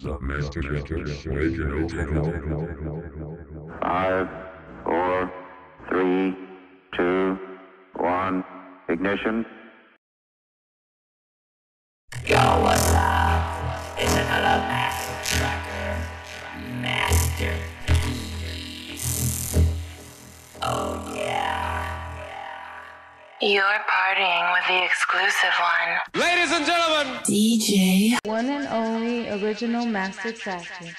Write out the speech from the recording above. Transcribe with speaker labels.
Speaker 1: The Master Matrix Radio Techno.
Speaker 2: Five, four, three, two, one, ignition.
Speaker 3: Yo, what's up? It's another Master
Speaker 4: You're partying with the exclusive one.
Speaker 5: Ladies and gentlemen,
Speaker 3: DJ.
Speaker 6: One and only original Mastertracker.